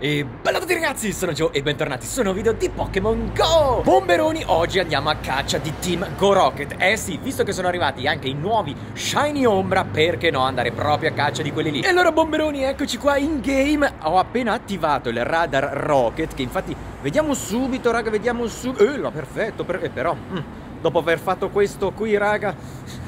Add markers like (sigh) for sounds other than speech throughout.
E bella a tutti ragazzi, sono Joe e bentornati su un nuovo video di Pokémon GO! Bomberoni, oggi andiamo a caccia di Team Go Rocket Eh sì, visto che sono arrivati anche i nuovi Shiny Ombra, perché no andare proprio a caccia di quelli lì? E allora Bomberoni, eccoci qua in game Ho appena attivato il radar Rocket, che infatti vediamo subito raga, vediamo subito Eh, perfetto, per... eh, però... Mm, dopo aver fatto questo qui raga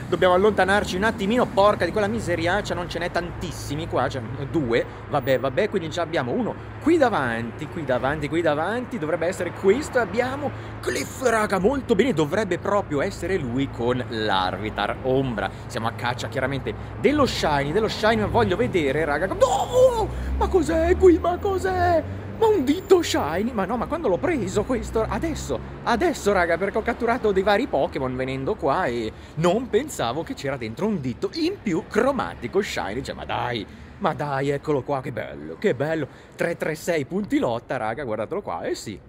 dobbiamo allontanarci un attimino, porca di quella miseriaccia, non ce n'è tantissimi qua, cioè due, vabbè, vabbè, quindi già abbiamo uno qui davanti, qui davanti, qui davanti, dovrebbe essere questo, abbiamo Cliff, raga, molto bene, dovrebbe proprio essere lui con l'Arvitar Ombra, siamo a caccia chiaramente dello Shiny, dello Shiny, voglio vedere, raga, no, ma cos'è qui, ma cos'è? Ma un dito shiny? Ma no, ma quando l'ho preso questo? Adesso, adesso raga, perché ho catturato dei vari Pokémon venendo qua e non pensavo che c'era dentro un dito in più cromatico shiny. Cioè, ma dai, ma dai, eccolo qua, che bello, che bello. 336 punti lotta, raga, guardatelo qua. Eh sì,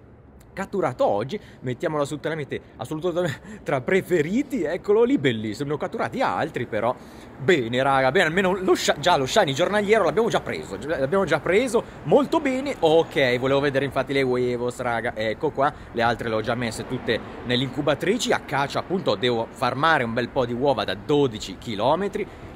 catturato oggi, mettiamolo assolutamente, assolutamente (laughs) tra preferiti, eccolo lì, bellissimo, ne ho catturati altri però, bene raga, bene, almeno lo, già lo shiny giornaliero l'abbiamo già preso, l'abbiamo già preso, molto bene, ok, volevo vedere infatti le huevos raga, ecco qua, le altre le ho già messe tutte nelle incubatrici, a caccia appunto devo farmare un bel po' di uova da 12 km,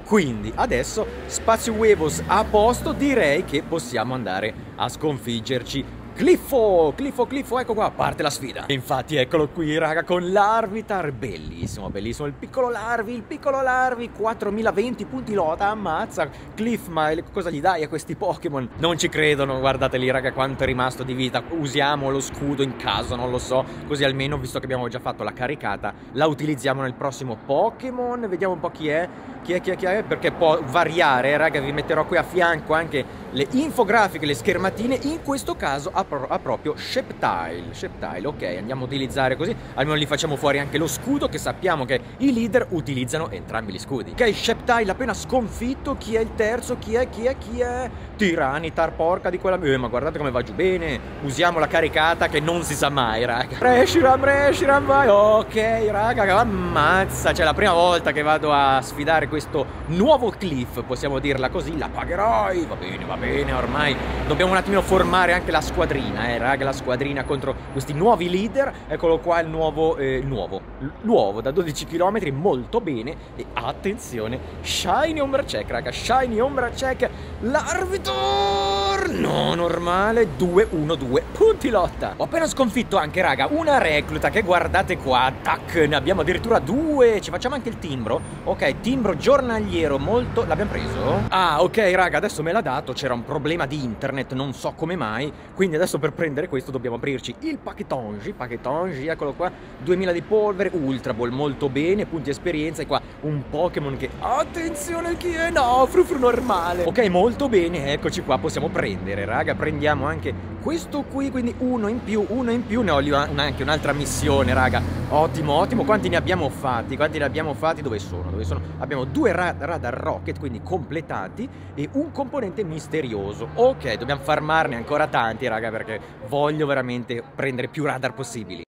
quindi adesso spazio huevos a posto, direi che possiamo andare a sconfiggerci Cliffo, Cliffo, Cliffo, ecco qua, parte la sfida. E infatti eccolo qui, raga, con l'Arvitar, bellissimo, bellissimo, il piccolo Larvi, il piccolo Larvi, 4020 punti lota, ammazza. Cliff, ma cosa gli dai a questi Pokémon? Non ci credono, guardate lì, raga, quanto è rimasto di vita. Usiamo lo scudo in caso, non lo so, così almeno, visto che abbiamo già fatto la caricata, la utilizziamo nel prossimo Pokémon. Vediamo un po' chi è, chi è, chi è, chi è, perché può variare, raga, vi metterò qui a fianco anche le infografiche, le schermatine, in questo caso ha, pro ha proprio Sheptile, Sheptile, ok, andiamo a utilizzare così, almeno gli facciamo fuori anche lo scudo che sappiamo che i leader utilizzano entrambi gli scudi. Ok, Sheptile appena sconfitto, chi è il terzo, chi è, chi è, chi è? Tiranitar, porca di quella... Eh, ma guardate come va giù bene, usiamo la caricata che non si sa mai, raga. Reshiram, Reshiram, vai, ok, raga, ammazza, cioè la prima volta che vado a sfidare questo nuovo cliff, possiamo dirla così, la pagherai, va bene, va bene bene, ormai dobbiamo un attimino formare anche la squadrina, eh, raga, la squadrina contro questi nuovi leader. Eccolo qua il nuovo, eh, nuovo, l'uovo da 12 km, molto bene. E attenzione, Shiny Ombra Check, raga, Shiny Ombra Check, l'Arvitor, no, normale, 2-1-2, punti lotta. Ho appena sconfitto anche, raga, una recluta che guardate qua, tac, ne abbiamo addirittura due, ci facciamo anche il timbro. Ok, timbro giornaliero, molto, l'abbiamo preso? Ah, ok, raga, adesso me l'ha dato, c'era un problema di internet, non so come mai, quindi adesso per prendere questo dobbiamo aprirci il Pachetongi, Pachetongi, eccolo qua, 2000 di polvere, Ultra Ball, molto bene, punti esperienza, e qua un Pokémon che, attenzione chi è, no, frufru normale, ok, molto bene, eccoci qua, possiamo prendere, raga, prendiamo anche questo qui, quindi uno in più, uno in più, ne ho anche un'altra missione, raga, ottimo, ottimo, quanti ne abbiamo fatti, quanti ne abbiamo fatti, dove sono, dove sono, abbiamo due radar rocket, quindi completati, e un componente misterioso, misterioso. Ok, dobbiamo farmarne ancora tanti, raga, perché voglio veramente prendere più radar possibili.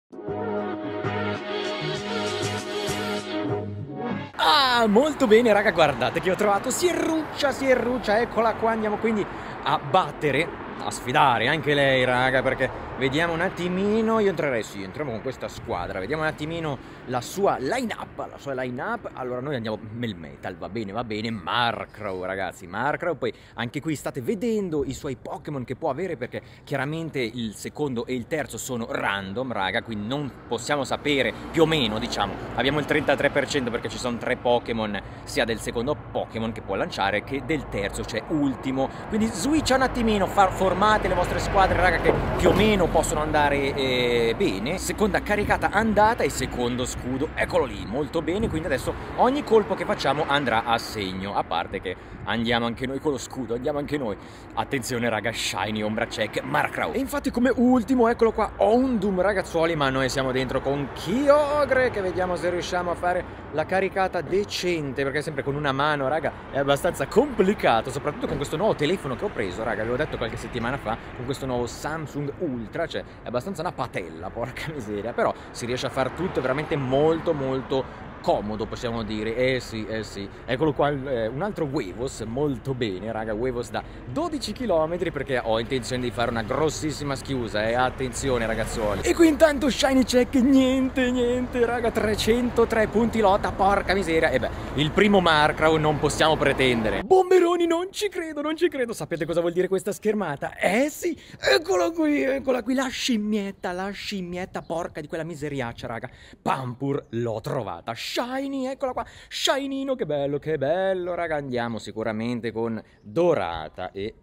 Ah, molto bene, raga, guardate che ho trovato Sierruccia, Sierruccia, eccola qua, andiamo quindi a battere a sfidare anche lei, raga, perché vediamo un attimino, io entrerei, sì, entriamo con questa squadra, vediamo un attimino la sua line-up, la sua line-up, allora noi andiamo nel metal, va bene, va bene, Markrow, ragazzi, Markrow, poi anche qui state vedendo i suoi Pokémon che può avere, perché chiaramente il secondo e il terzo sono random, raga, quindi non possiamo sapere, più o meno, diciamo, abbiamo il 33% perché ci sono tre Pokémon, sia del secondo Pokémon che può lanciare, che del terzo, cioè ultimo, quindi switcha un attimino, far formate le vostre squadre, raga, che più o meno possono andare eh, bene. Seconda caricata andata e secondo scudo, eccolo lì, molto bene. Quindi adesso ogni colpo che facciamo andrà a segno, a parte che andiamo anche noi con lo scudo, andiamo anche noi. Attenzione, raga, Shiny, Ombra Check, Markrow. E infatti come ultimo, eccolo qua, Ondum, ragazzuoli, ma noi siamo dentro con Kyogre, che vediamo se riusciamo a fare la caricata decente, perché sempre con una mano, raga, è abbastanza complicato, soprattutto con questo nuovo telefono che ho preso, raga, ve l'ho detto qualche settimana settimana fa con questo nuovo Samsung Ultra, cioè è abbastanza una patella, (laughs) porca miseria, però si riesce a fare tutto veramente molto molto comodo, possiamo dire. Eh sì, eh sì. Eccolo qua, eh, un altro Huevos, molto bene, raga, Huevos da 12 km perché ho intenzione di fare una grossissima schiusa, eh. Attenzione, ragazzuoli. E qui intanto Shiny Check, niente, niente, raga, 303 punti lotta, porca miseria. E beh, il primo Markrow non possiamo pretendere. Bomberoni, non ci credo, non ci credo. Sapete cosa vuol dire questa schermata? Eh sì, eccola qui, eccola qui, la scimmietta, la scimmietta porca di quella miseriaccia, raga. Pampur l'ho trovata. Shiny, eccola qua. Shinino, che bello, che bello, raga. Andiamo sicuramente con dorata e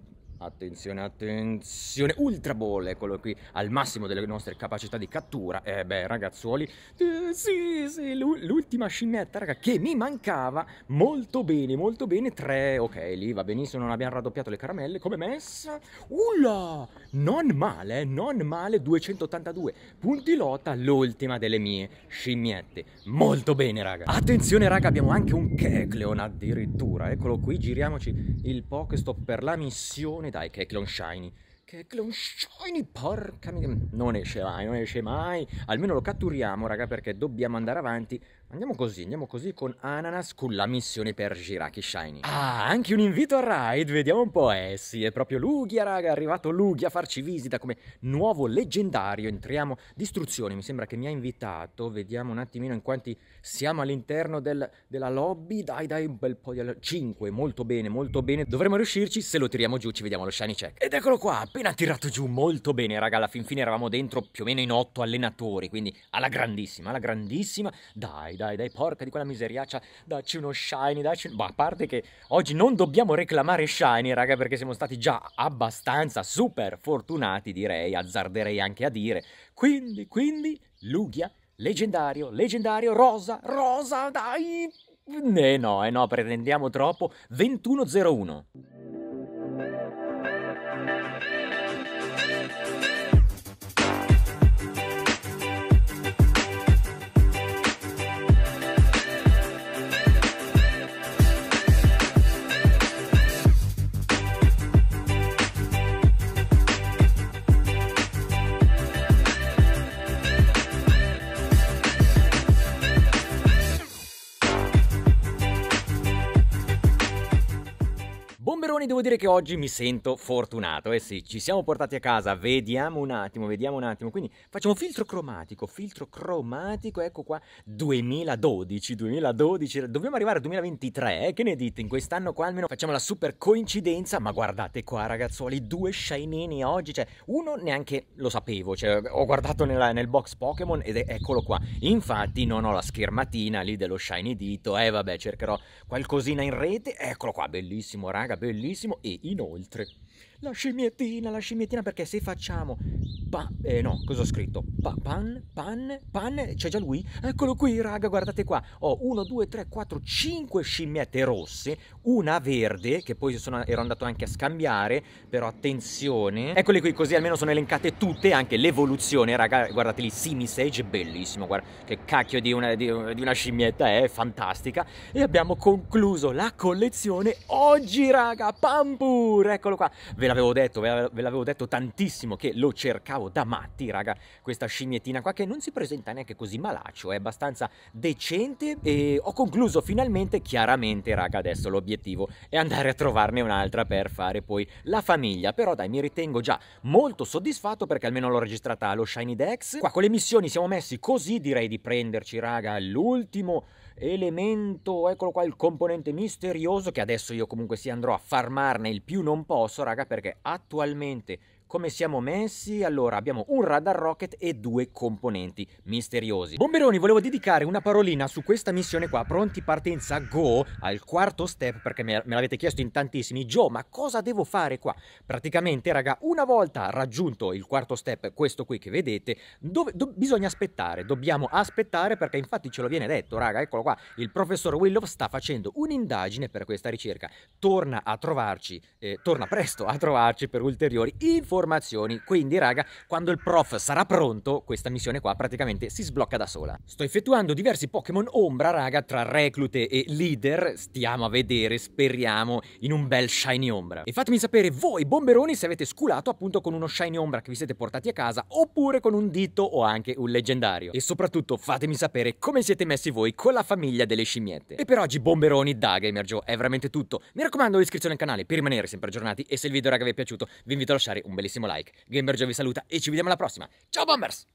Attenzione, attenzione, Ultra Ball, eccolo qui, al massimo delle nostre capacità di cattura. Eh beh, ragazzuoli, eh, sì, sì, l'ultima scimmetta, raga, che mi mancava, molto bene, molto bene, tre, ok, lì va benissimo, non abbiamo raddoppiato le caramelle, come messa? Ulla, non male, eh, non male, 282 punti lotta, l'ultima delle mie scimmiette. Molto bene, raga. Attenzione, raga, abbiamo anche un Kecleon addirittura, eccolo qui, giriamoci il Pokestop per la missione dai, che è Clone Shiny. Che è Clone Shiny, porca mia. Non esce mai, non esce mai. Almeno lo catturiamo, raga, perché dobbiamo andare avanti Andiamo così, andiamo così con Ananas con la missione per Jiraki Shiny. Ah, anche un invito a ride, vediamo un po'. Eh sì, è proprio Lugia, raga, è arrivato Lugia a farci visita come nuovo leggendario. Entriamo, distruzione, mi sembra che mi ha invitato. Vediamo un attimino in quanti siamo all'interno del, della lobby. Dai, dai, un bel po' di... 5, molto bene, molto bene. Dovremmo riuscirci, se lo tiriamo giù ci vediamo lo Shiny Check. Ed eccolo qua, appena tirato giù, molto bene, raga. Alla fin fine eravamo dentro più o meno in 8 allenatori, quindi alla grandissima, alla grandissima. Dai, dai, dai, porca di quella miseriaccia, dacci uno shiny, dacci... Ma a parte che oggi non dobbiamo reclamare shiny, raga, perché siamo stati già abbastanza super fortunati, direi, azzarderei anche a dire. Quindi, quindi, Lugia, leggendario, leggendario, rosa, rosa, dai... Eh no, eh no, pretendiamo troppo. 2101. Dire che oggi mi sento fortunato. Eh sì, ci siamo portati a casa. Vediamo un attimo, vediamo un attimo. Quindi facciamo filtro cromatico, filtro cromatico, ecco qua, 2012, 2012. Dobbiamo arrivare al 2023, eh? Che ne dite? In quest'anno qua almeno facciamo la super coincidenza. Ma guardate qua, ragazzuoli, due shinini oggi. Cioè, uno neanche lo sapevo. Cioè, ho guardato nella, nel box Pokémon ed è, eccolo qua. Infatti non ho la schermatina lì dello shiny dito. Eh vabbè, cercherò qualcosina in rete. Eccolo qua, bellissimo, raga raga, bellissimo. E inoltre la scimmiettina, la scimmiettina perché se facciamo pa, eh no, cosa ho scritto? Pa, pan, pan, pan, c'è già lui? Eccolo qui, raga, guardate qua. Ho 1, 2, 3, 4, 5 scimmiette rosse, una verde, che poi sono, ero andato anche a scambiare, però attenzione. Eccole qui, così almeno sono elencate tutte, anche l'evoluzione, raga, guardate lì, Simisage, bellissimo, guarda, che cacchio di una, di, di una scimmietta è, fantastica. E abbiamo concluso la collezione oggi, raga, Pampur, eccolo qua. Ve l'avevo detto, ve l'avevo detto tantissimo che lo cercavo da matti, raga, questa scimmiettina qua che non si presenta neanche così malaccio, è abbastanza decente e ho concluso finalmente, chiaramente, raga, adesso l'obiettivo è andare a trovarne un'altra per fare poi la famiglia, però dai, mi ritengo già molto soddisfatto perché almeno l'ho registrata allo Shiny Dex. Qua con le missioni siamo messi così, direi di prenderci, raga, l'ultimo elemento, eccolo qua il componente misterioso che adesso io comunque si andrò a farmarne il più non posso raga perché attualmente come siamo messi? Allora, abbiamo un radar rocket e due componenti misteriosi. Bomberoni, volevo dedicare una parolina su questa missione qua, pronti partenza go, al quarto step, perché me, l'avete chiesto in tantissimi. Joe, ma cosa devo fare qua? Praticamente, raga, una volta raggiunto il quarto step, questo qui che vedete, dove, do, bisogna aspettare, dobbiamo aspettare perché infatti ce lo viene detto, raga, eccolo qua, il professor Willow sta facendo un'indagine per questa ricerca, torna a trovarci, eh, torna presto a trovarci per ulteriori informazioni informazioni. Quindi, raga, quando il prof sarà pronto, questa missione qua praticamente si sblocca da sola. Sto effettuando diversi Pokémon Ombra, raga, tra reclute e leader. Stiamo a vedere, speriamo, in un bel Shiny Ombra. E fatemi sapere voi, bomberoni, se avete sculato appunto con uno Shiny Ombra che vi siete portati a casa, oppure con un dito o anche un leggendario. E soprattutto fatemi sapere come siete messi voi con la famiglia delle scimmiette. E per oggi, bomberoni, da Gamer Joe, è veramente tutto. Mi raccomando, iscrizione al canale per rimanere sempre aggiornati. E se il video, raga, vi è piaciuto, vi invito a lasciare un bellissimo like. Gamer Joe vi saluta e ci vediamo alla prossima. Ciao, bombers!